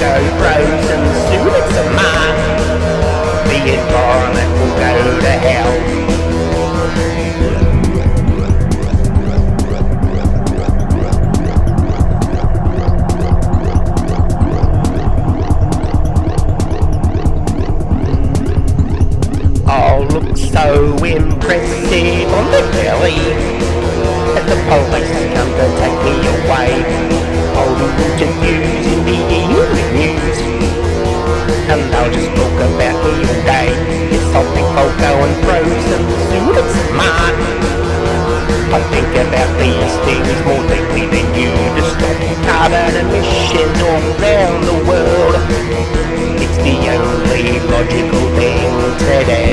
go frozen soon, it's a must. The environment will go to hell. so impressive on the the police come to take things more likely than you to stop carbon emissions all around the world. It's the only logical thing today.